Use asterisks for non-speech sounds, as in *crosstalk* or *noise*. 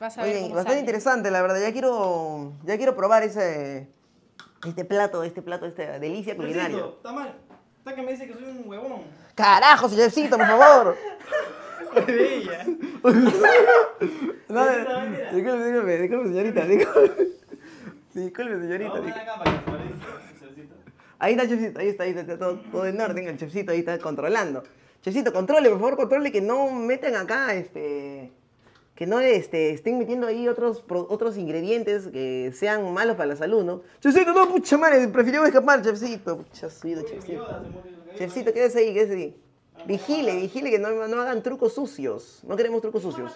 Vas a ver Oye, cómo bastante sale. interesante, la verdad. Ya quiero, ya quiero probar ese, este plato, este plato, esta delicia culinaria. Está mal. Está que me dice que soy un huevón. Carajo, señorcito, por favor. De ella. *laughs* No, disculpe, disculpe, disculpe, señorita, disculpe. Disculpe, *laughs* señorita. Vamos a disculpe. poner acá para que se parezca, chefcito. Ahí está, chefcito, ahí está, ahí está, todo, todo en orden, el chefcito ahí está controlando. Chefcito, controle, por favor, controle que no metan acá, este, que no este, estén metiendo ahí otros, pro- otros ingredientes que sean malos para la salud, ¿no? Chefcito, no, pucha madre, prefirió escapar, chefcito. Pucha, subido, chefcito. Chefcito, quédese ahí, quédese ahí. Vigile, vigile que no, no hagan trucos sucios. No queremos trucos sucios.